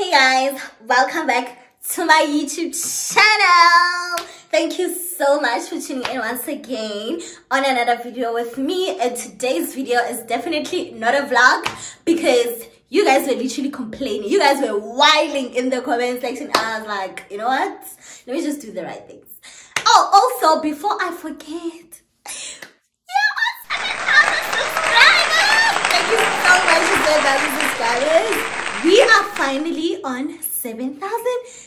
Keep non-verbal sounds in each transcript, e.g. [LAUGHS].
Hey guys, welcome back to my YouTube channel. Thank you so much for tuning in once again on another video with me. And today's video is definitely not a vlog because you guys were literally complaining. You guys were whining in the comment section. I was like, you know what? Let me just do the right things. Oh, also, before I forget, yeah, 7,000 subscribers! Thank you so much for 7,000 subscribers. We are finally on 7,000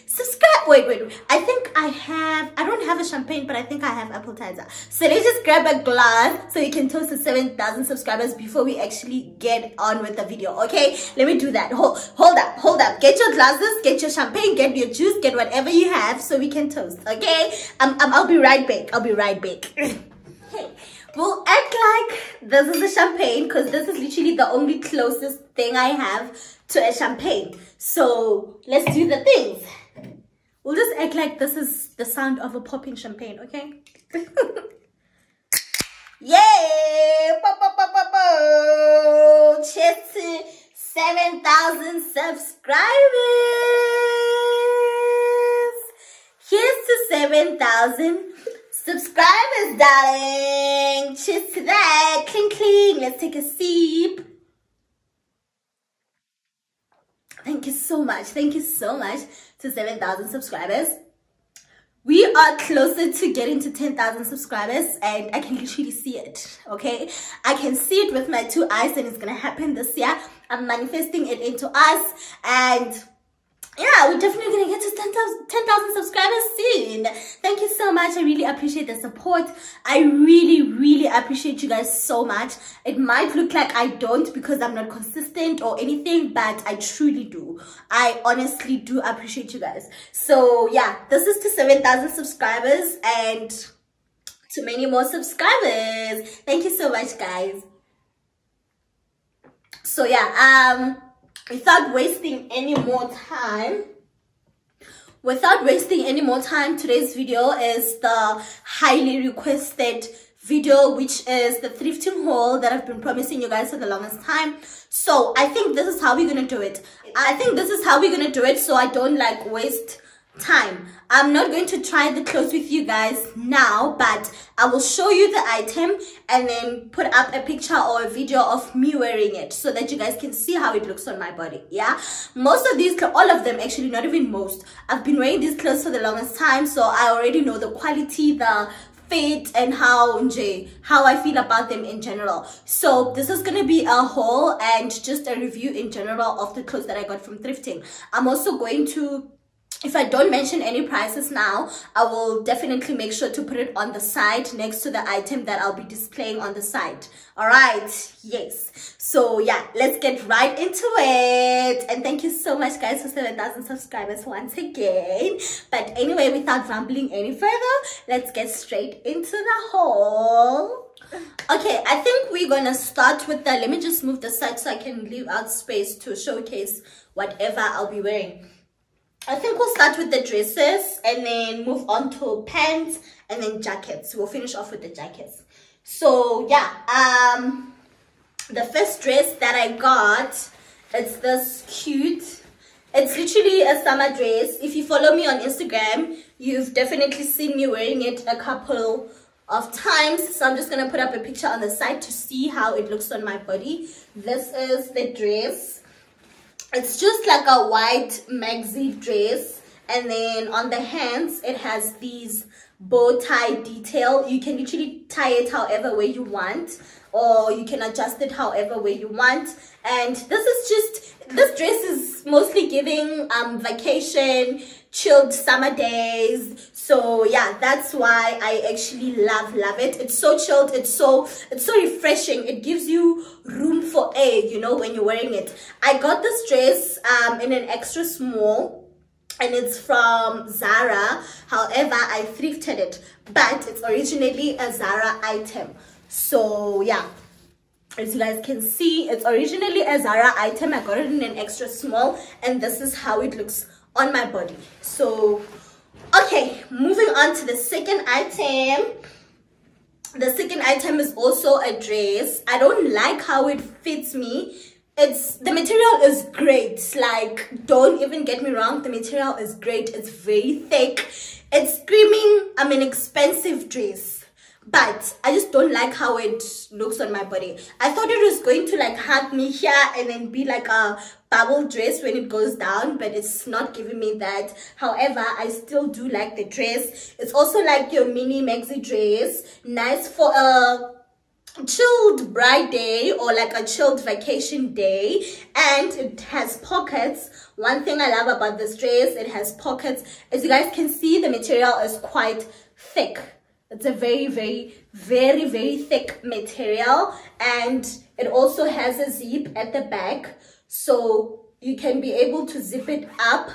subscribe. Wait, wait, wait. I think I have, I don't have a champagne, but I think I have Appletiser. So let's just grab a glass so you can toast to 7,000 subscribers before we actually get on with the video. Okay, let me do that. Hold, hold up, hold up. Get your glasses, get your champagne, get your juice, get whatever you have so we can toast. Okay, um, um I'll be right back. I'll be right back. [LAUGHS] okay. We'll act like this is a champagne because this is literally the only closest thing I have to a champagne. So let's do the things. We'll just act like this is the sound of a popping champagne, okay? [LAUGHS] Yay! Bo, bo, bo, bo, bo. Cheers to 7,000 subscribers! Here's to 7,000 subscribers, darling! Cheers to that! Cling, cling! Let's take a sip. Thank you so much. Thank you so much to 7,000 subscribers. We are closer to getting to 10,000 subscribers and I can literally see it, okay? I can see it with my two eyes and it's gonna happen this year. I'm manifesting it into us and yeah, we're definitely gonna get to 10,000 10, subscribers soon. Thank you so much. I really appreciate the support. I really, really appreciate you guys so much. It might look like I don't because I'm not consistent or anything, but I truly do. I honestly do appreciate you guys. So yeah, this is to 7,000 subscribers and to many more subscribers. Thank you so much, guys. So yeah, um, without wasting any more time. Without wasting any more time today's video is the highly requested video which is the thrifting haul that i've been promising you guys for the longest time. So i think this is how we're gonna do it. I think this is how we're gonna do it so i don't like waste time i'm not going to try the clothes with you guys now but i will show you the item and then put up a picture or a video of me wearing it so that you guys can see how it looks on my body yeah most of these all of them actually not even most i've been wearing these clothes for the longest time so i already know the quality the fit and how how I feel about them in general. So this is gonna be a haul and just a review in general of the clothes that I got from thrifting. I'm also going to if I don't mention any prices now, I will definitely make sure to put it on the side next to the item that I'll be displaying on the side. All right. Yes. So yeah, let's get right into it. And thank you so much guys for 7,000 subscribers once again. But anyway, without rambling any further, let's get straight into the haul. Okay, I think we're gonna start with the, let me just move the side so I can leave out space to showcase whatever I'll be wearing. I think we'll start with the dresses and then move on to pants and then jackets. We'll finish off with the jackets. So yeah, um, the first dress that I got, it's this cute. It's literally a summer dress. If you follow me on Instagram, you've definitely seen me wearing it a couple of times. So I'm just going to put up a picture on the side to see how it looks on my body. This is the dress it's just like a white maxi dress and then on the hands it has these bow tie detail. You can literally tie it however way you want or you can adjust it however way you want. And this is just this dress is mostly giving um vacation chilled summer days so yeah that's why i actually love love it it's so chilled it's so it's so refreshing it gives you room for air you know when you're wearing it i got this dress um in an extra small and it's from Zara. However, I thrifted it, but it's originally a Zara item. So yeah, as you guys can see, it's originally a Zara item. I got it in an extra small and this is how it looks on my body so okay moving on to the second item. The second item is also a dress. I don't like how it fits me. It's the material is great. Like don't even get me wrong the material is great. It's very thick. It's screaming i'm an expensive dress. But i just don't like how it looks on my body. I thought it was going to like hug me here and then be like a bubble dress when it goes down but it's not giving me that. However i still do like the dress. It's also like your mini maxi dress. Nice for a chilled bright day or like a chilled vacation day. And it has pockets. One thing i love about this dress it has pockets. As you guys can see the material is quite thick. It's a very very very very thick material. And it also has a zip at the back so you can be able to zip it up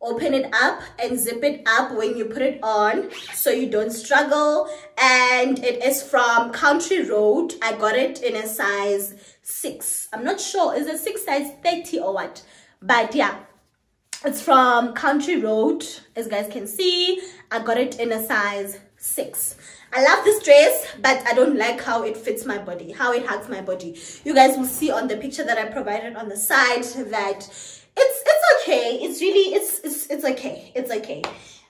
open it up and zip it up when you put it on so you don't struggle. And it is from country road. I got it in a size six. I'm not sure. Is it six size 30 or what? But yeah it's from country road as guys can see. I got it in a size six i love this dress but i don't like how it fits my body how it hugs my body. You guys will see on the picture that i provided on the side that it's it's okay. It's really it's it's it's okay. It's okay.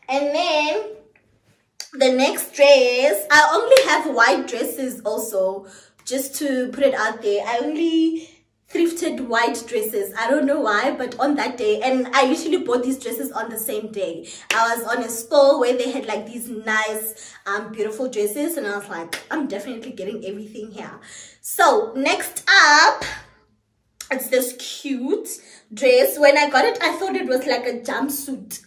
And then the next dress i only have white dresses also just to put it out there. I only thrifted white dresses. I don't know why but on that day and i usually bought these dresses on the same day. I was on a store where they had like these nice um beautiful dresses and i was like i'm definitely getting everything here. So next up it's this cute dress. When i got it i thought it was like a jumpsuit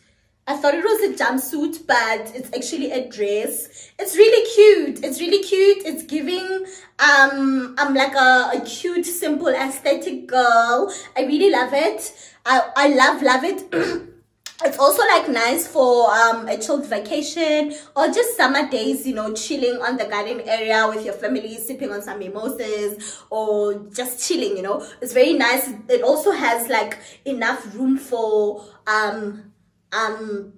i thought it was a jumpsuit but it's actually a dress. It's really cute. It's really cute. It's giving um i'm like a, a cute simple aesthetic girl. I really love it. I i love love it. [CLEARS THROAT] It's also like nice for um a chilled vacation or just summer days you know chilling on the garden area with your family sipping on some mimosas or just chilling you know. It's very nice. It also has like enough room for um um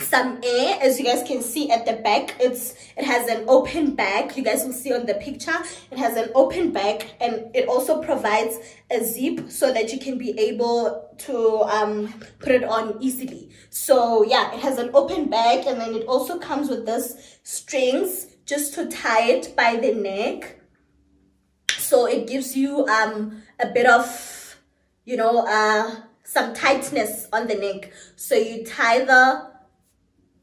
some air as you guys can see at the back. It's it has an open back you guys will see on the picture. It has an open back and it also provides a zip so that you can be able to um put it on easily. So yeah it has an open back and then it also comes with this strings just to tie it by the neck. So it gives you um a bit of you know uh some tightness on the neck so you tie the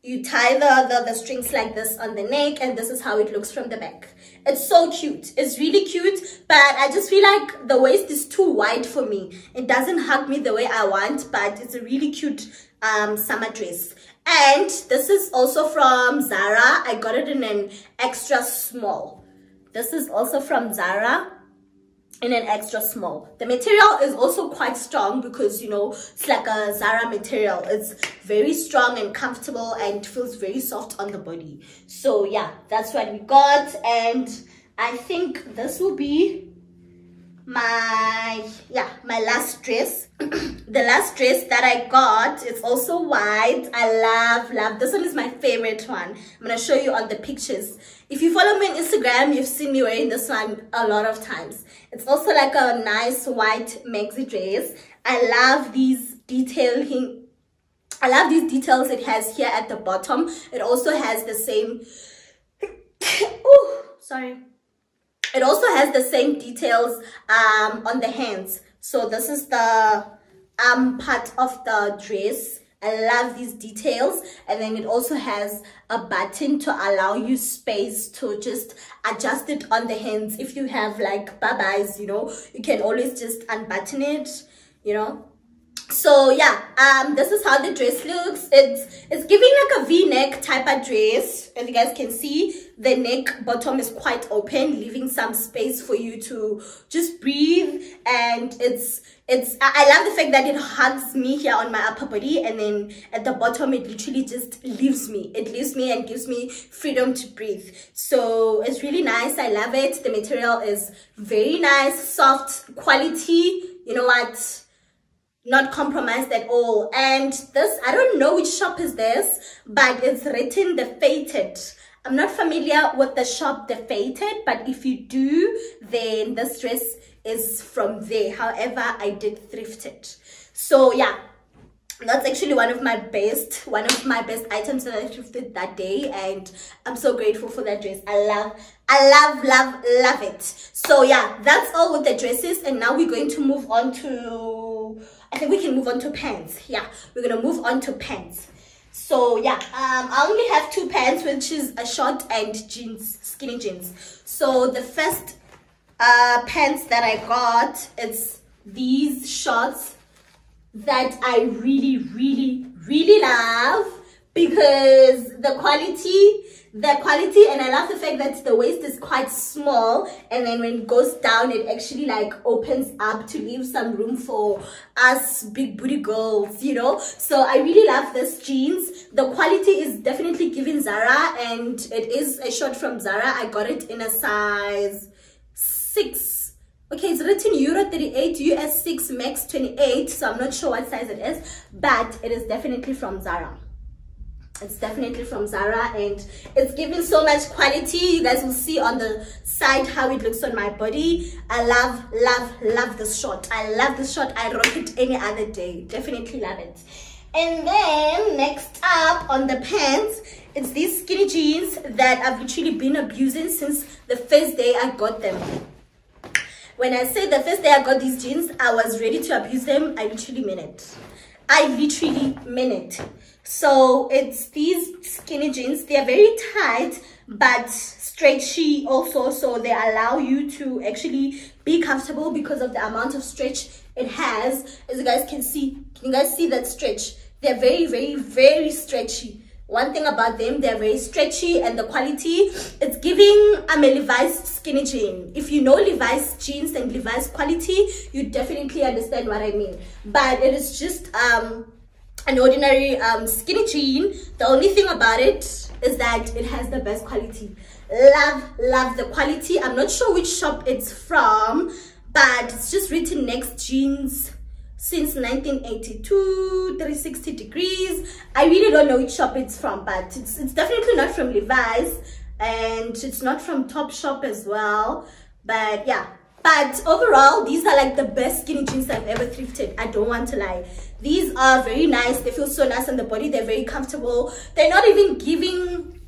you tie the, the, the strings like this on the neck and this is how it looks from the back. It's so cute. It's really cute, but I just feel like the waist is too wide for me. It doesn't hug me the way I want, but it's a really cute um, summer dress. And this is also from Zara. I got it in an extra small. This is also from Zara in an extra small. The material is also quite strong because you know it's like a zara material. It's very strong and comfortable and feels very soft on the body. So yeah that's what we got. And i think this will be my yeah my last dress. [CLEARS THROAT] The last dress that i got it's also white. I love love. This one is my favorite one. I'm gonna show you on the pictures. If you follow me on instagram you've seen me wearing this one a lot of times. It's also like a nice white maxi dress. I love these detailing i love these details it has here at the bottom. It also has the same [COUGHS] oh sorry it also has the same details um, on the hands. So this is the arm part of the dress. I love these details. And then it also has a button to allow you space to just adjust it on the hands. If you have like babas, you know, you can always just unbutton it, you know, so yeah um this is how the dress looks it's it's giving like a v-neck type of dress as you guys can see the neck bottom is quite open leaving some space for you to just breathe. And it's it's i love the fact that it hugs me here on my upper body and then at the bottom it literally just leaves me. It leaves me and gives me freedom to breathe. So it's really nice. I love it. The material is very nice soft quality. You know what? Not compromised at all. And this i don't know which shop is this but it's written the fated i'm not familiar with the shop the fated but if you do then this dress is from there. However i did thrift it. So yeah that's actually one of my best one of my best items that i thrifted that day and i'm so grateful for that dress. I love i love love love it. So yeah that's all with the dresses and now we're going to move on to i think we can move on to pants. Yeah we're gonna move on to pants so yeah um i only have two pants which is a short and jeans skinny jeans. So the first uh pants that i got it's these shorts that I really, really, really love because the quality, the quality, and I love the fact that the waist is quite small and then when it goes down, it actually like opens up to leave some room for us big booty girls, you know? So I really love this jeans. The quality is definitely giving Zara and it is a short from Zara. I got it in a size six okay it's written euro 38 us 6 max 28 so i'm not sure what size it is but it is definitely from zara it's definitely from zara and it's giving so much quality. You guys will see on the side how it looks on my body. I love love love this short i love this short i rock it any other day. Definitely love it. And then next up on the pants it's these skinny jeans that i've literally been abusing since the first day i got them. When I say the first day I got these jeans, I was ready to abuse them. I literally mean it. I literally mean it. So it's these skinny jeans. They are very tight, but stretchy also. So they allow you to actually be comfortable because of the amount of stretch it has. As you guys can see, can you guys see that stretch? They're very, very, very stretchy one thing about them they're very stretchy and the quality it's giving um, a levi's skinny jean if you know levi's jeans and levi's quality you definitely understand what i mean but it is just um an ordinary um skinny jean. The only thing about it is that it has the best quality. Love love the quality. I'm not sure which shop it's from but it's just written next jeans since 1982 360 degrees. I really don't know which shop it's from but it's, it's definitely not from levi's and it's not from topshop as well. But yeah. But overall these are like the best skinny jeans i've ever thrifted. I don't want to lie these are very nice. They feel so nice on the body. They're very comfortable. They're not even giving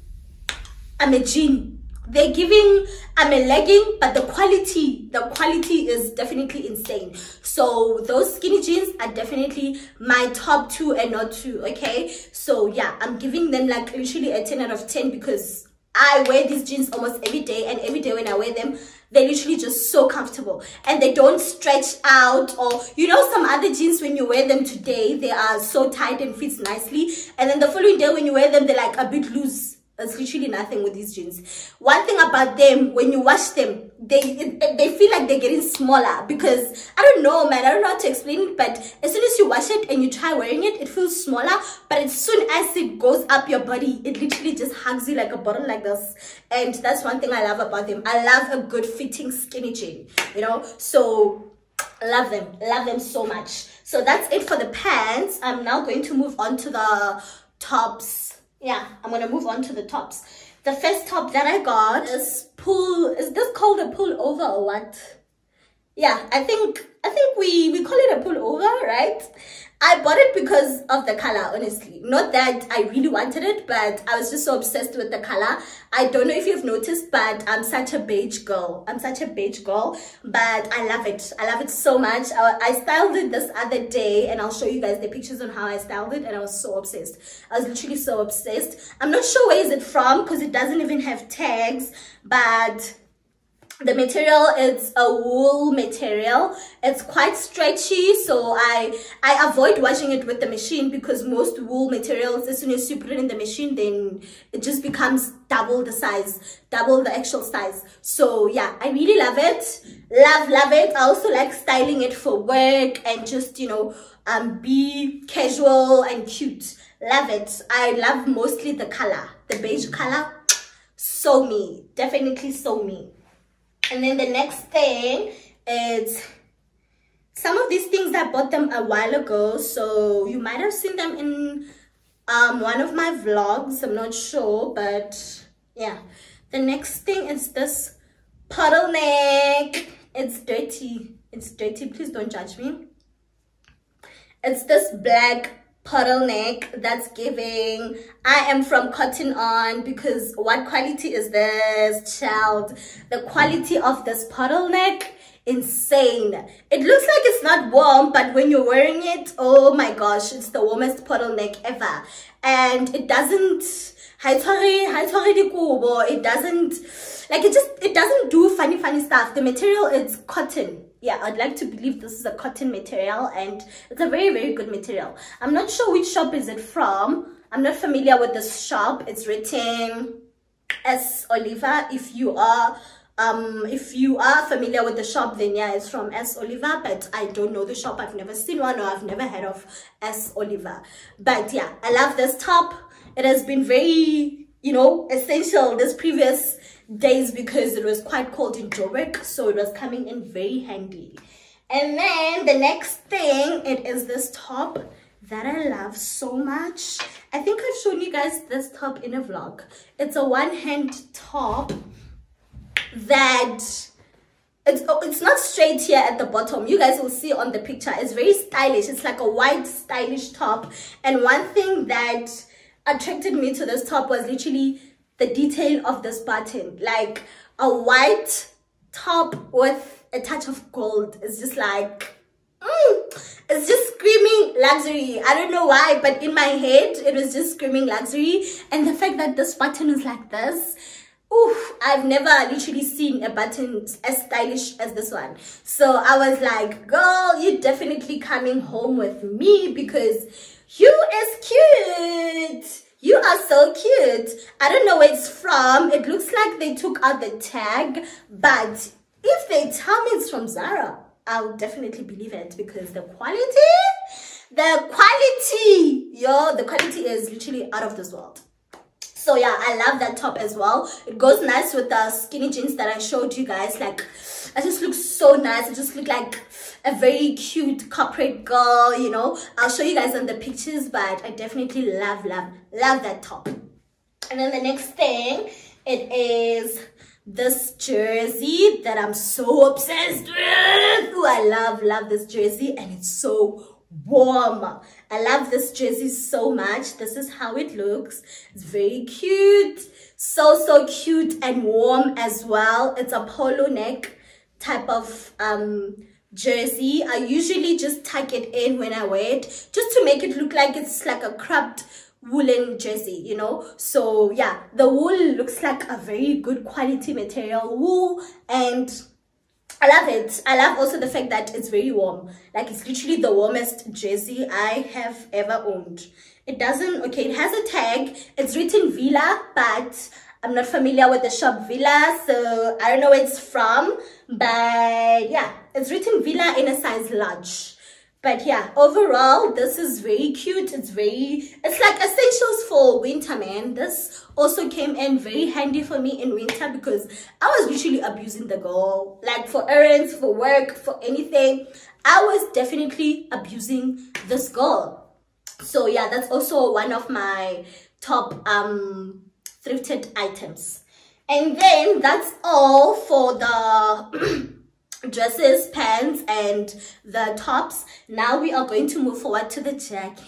i'm a jean. They're giving i'm a legging but the quality the quality is definitely insane. So those skinny jeans are definitely my top two and not two okay? So yeah i'm giving them like literally a 10 out of 10 because i wear these jeans almost every day and every day when i wear them they're literally just so comfortable. And they don't stretch out or you know some other jeans when you wear them today they are so tight and fits nicely. And then the following day when you wear them they're like a bit loose there's literally nothing with these jeans. One thing about them, when you wash them, they they feel like they're getting smaller because I don't know, man. I don't know how to explain it, but as soon as you wash it and you try wearing it, it feels smaller. But as soon as it goes up your body, it literally just hugs you like a bottle like this. And that's one thing I love about them. I love a good fitting skinny jean, you know. So love them, love them so much. So that's it for the pants. I'm now going to move on to the tops yeah i'm gonna move on to the tops. The first top that i got is pull is this called a pull over or what yeah i think i think we we call it a pullover, right I bought it because of the color, honestly. Not that I really wanted it, but I was just so obsessed with the color. I don't know if you've noticed, but I'm such a beige girl. I'm such a beige girl, but I love it. I love it so much. I, I styled it this other day, and I'll show you guys the pictures on how I styled it, and I was so obsessed. I was literally so obsessed. I'm not sure where is it from, because it doesn't even have tags, but the material is a wool material. It's quite stretchy so i i avoid washing it with the machine because most wool materials as soon as you put it in the machine then it just becomes double the size double the actual size. So yeah i really love it. Love love it. I also like styling it for work and just you know um be casual and cute. Love it. I love mostly the color the beige color. So me definitely so me and then the next thing is some of these things I bought them a while ago. So you might have seen them in um, one of my vlogs. I'm not sure, but yeah. The next thing is this puddle neck it's dirty it's dirty please don't judge me it's this black neck that's giving. I am from cotton on because what quality is this child? The quality of this puddle neck? Insane. It looks like it's not warm but when you're wearing it oh my gosh it's the warmest puddle neck ever. And it doesn't it doesn't like it just it doesn't do funny funny stuff. The material is cotton yeah i'd like to believe this is a cotton material and it's a very very good material. I'm not sure which shop is it from. I'm not familiar with this shop. It's written s. Oliver if you are um if you are familiar with the shop then yeah it's from s. Oliver but i don't know the shop. I've never seen one or i've never heard of s. Oliver but yeah i love this top. It has been very you know essential this previous days because it was quite cold in Joburg so it was coming in very handy. And then the next thing it is this top that I love so much. I think I've shown you guys this top in a vlog. It's a one-hand top that it's oh, it's not straight here at the bottom. You guys will see on the picture. It's very stylish. It's like a white stylish top. And one thing that attracted me to this top was literally the detail of this button like a white top with a touch of gold it's just like mm, it's just screaming luxury i don't know why but in my head it was just screaming luxury and the fact that this button is like this Oof, I've never literally seen a button as stylish as this one. So I was like, girl, you're definitely coming home with me because you is cute. You are so cute. I don't know where it's from. It looks like they took out the tag. But if they tell me it's from Zara, I'll definitely believe it because the quality, the quality, yo, the quality is literally out of this world so yeah i love that top as well it goes nice with the skinny jeans that i showed you guys like i just look so nice i just look like a very cute corporate girl you know i'll show you guys on the pictures but i definitely love love love that top. And then the next thing it is this jersey that i'm so obsessed with. Ooh, i love love this jersey and it's so warm. I love this jersey so much. This is how it looks. It's very cute. So so cute and warm as well. It's a polo neck type of um jersey. I usually just tuck it in when i wear it just to make it look like it's like a cropped woolen jersey you know so yeah the wool looks like a very good quality material wool and I love it. I love also the fact that it's very warm. Like it's literally the warmest jersey I have ever owned. It doesn't, okay, it has a tag. It's written Villa, but I'm not familiar with the shop Villa, so I don't know where it's from. But yeah, it's written Villa in a size large but yeah overall this is very cute. It's very it's like essentials for winter man. This also came in very handy for me in winter because i was literally abusing the girl. Like for errands for work for anything i was definitely abusing this girl. So yeah that's also one of my top um thrifted items. And then that's all for the [CLEARS THROAT] dresses pants and the tops. Now we are going to move forward to the jackets.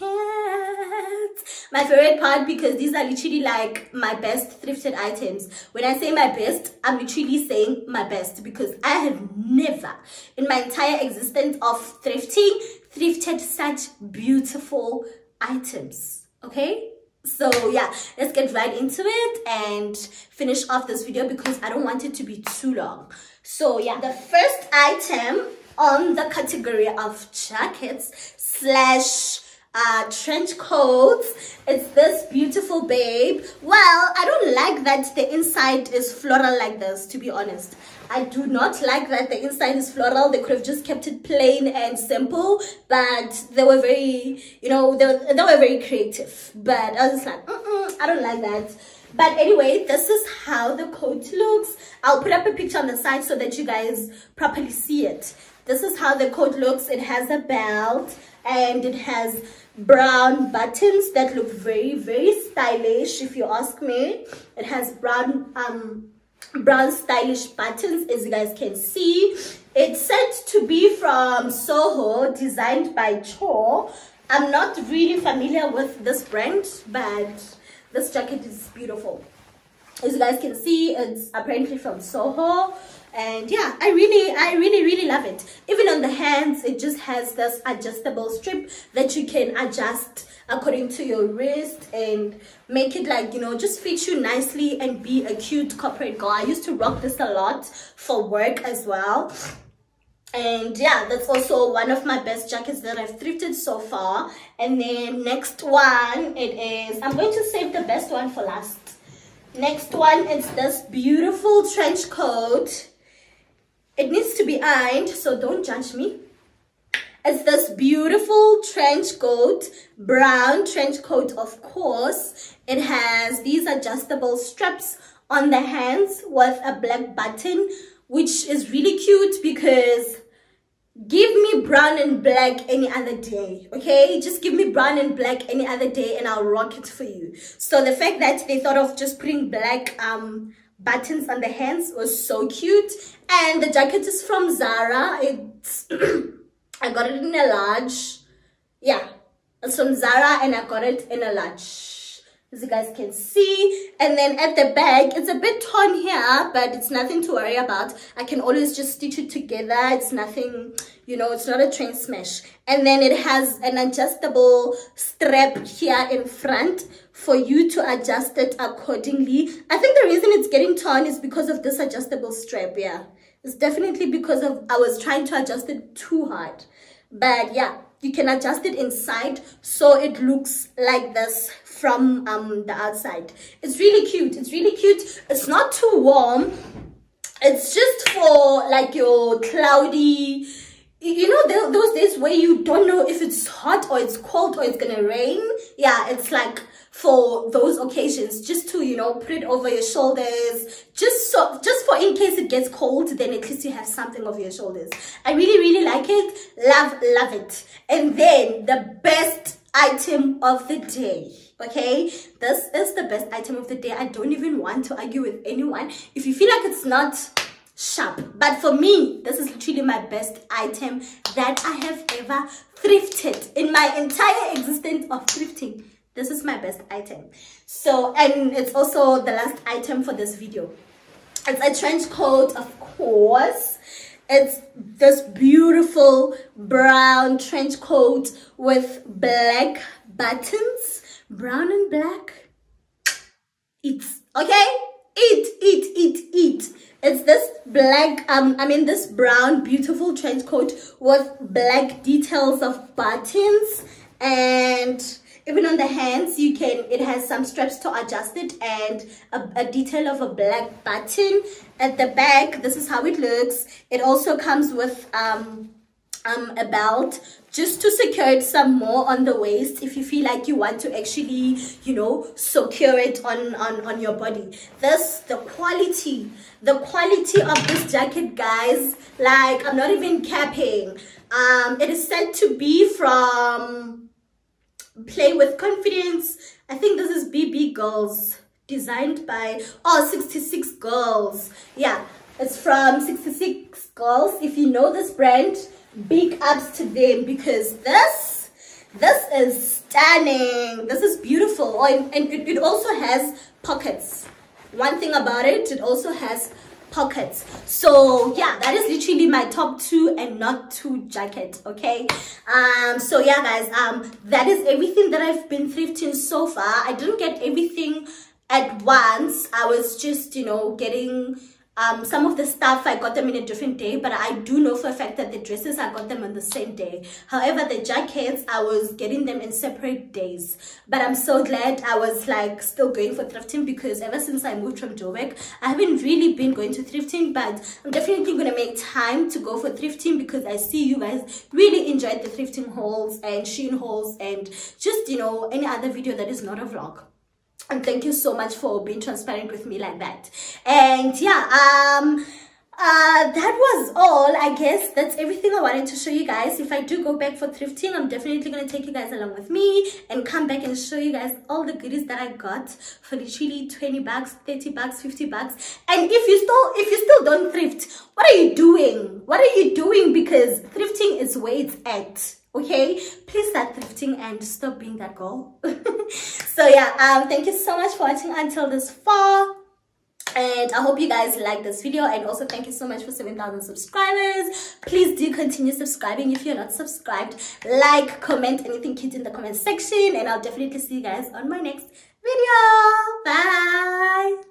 My favorite part because these are literally like my best thrifted items. When i say my best i'm literally saying my best because i have never in my entire existence of thrifting thrifted such beautiful items. Okay? So yeah let's get right into it and finish off this video because i don't want it to be too long so yeah the first item on the category of jackets slash uh, trench coats. It's this beautiful babe. Well, I don't like that the inside is floral like this, to be honest. I do not like that the inside is floral. They could have just kept it plain and simple, but they were very, you know, they were, they were very creative. But I was just like, mm -mm, I don't like that. But anyway, this is how the coat looks. I'll put up a picture on the side so that you guys properly see it. This is how the coat looks. It has a belt and it has brown buttons that look very, very stylish if you ask me. It has brown um brown stylish buttons as you guys can see it's said to be from soho designed by cho i'm not really familiar with this brand but this jacket is beautiful. As you guys can see it's apparently from soho. And yeah i really i really really love it. Even on the hands it just has this adjustable strip that you can adjust according to your wrist and make it like you know just fit you nicely and be a cute corporate girl. I used to rock this a lot for work as well and yeah that's also one of my best jackets that i've thrifted so far. And then next one it is i'm going to save the best one for last. Next one is this beautiful trench coat. It needs to be ironed so don't judge me. It's this beautiful trench coat brown trench coat of course. It has these adjustable straps on the hands with a black button which is really cute because give me brown and black any other day okay? Just give me brown and black any other day and i'll rock it for you. So the fact that they thought of just putting black um buttons on the hands was so cute. And the jacket is from zara. It's [CLEARS THROAT] i got it in a large yeah it's from zara and i got it in a large as you guys can see. And then at the back it's a bit torn here but it's nothing to worry about. I can always just stitch it together. It's nothing you know it's not a train smash. And then it has an adjustable strap here in front for you to adjust it accordingly. I think the reason it's getting torn is because of this adjustable strap yeah. It's definitely because of i was trying to adjust it too hard. But yeah you can adjust it inside so it looks like this from um the outside it's really cute. It's really cute. It's not too warm. It's just for like your cloudy you know those days where you don't know if it's hot or it's cold or it's gonna rain? Yeah it's like for those occasions just to you know put it over your shoulders. Just so just for in case it gets cold then at least you have something over your shoulders. I really really like it. Love love it. And then the best item of the day okay? This is the best item of the day. I don't even want to argue with anyone. If you feel like it's not sharp but for me this is literally my best item that i have ever thrifted in my entire existence of thrifting. This is my best item. So and it's also the last item for this video. It's a trench coat of course. It's this beautiful brown trench coat with black buttons brown and black. It's okay? Eat eat eat eat. It's this black um i mean this brown beautiful trench coat with black details of buttons and even on the hands you can it has some straps to adjust it and a, a, detail of a black button. At the back this is how it looks. It also comes with um um a belt just to secure it some more on the waist if you feel like you want to actually you know secure it on on on your body. This the quality the quality of this jacket guys like i'm not even capping. Um it is said to be from play with confidence. I think this is bb girls designed by oh 66 girls. Yeah it's from 66 girls. If you know this brand big ups to them because this this is stunning. This is beautiful. Oh, and, and it, it also has pockets. One thing about it it also has pockets. So yeah that is literally my top two and not two jacket okay? Um so yeah guys um that is everything that i've been thrifting so far. I didn't get everything at once. I was just you know getting um, some of the stuff I got them in a different day, but I do know for a fact that the dresses I got them on the same day. However, the jackets I was getting them in separate days. But I'm so glad I was like still going for thrifting because ever since I moved from Joburg, I haven't really been going to thrifting, but I'm definitely gonna make time to go for thrifting because I see you guys really enjoyed the thrifting hauls and Shein hauls and just you know any other video that is not a vlog and thank you so much for being transparent with me like that. And yeah um uh that was all i guess. That's everything i wanted to show you guys. If i do go back for thrifting i'm definitely going to take you guys along with me and come back and show you guys all the goodies that i got for literally 20 bucks 30 bucks 50 bucks. And if you still if you still don't thrift what are you doing? What are you doing? Because thrifting is where it's at okay? Please start thrifting and stop being that girl [LAUGHS] so yeah um thank you so much for watching until this far. And i hope you guys like this video. And also thank you so much for 7,000 subscribers. Please do continue subscribing if you're not subscribed. Like comment anything cute in the comment section. And i'll definitely see you guys on my next video. Bye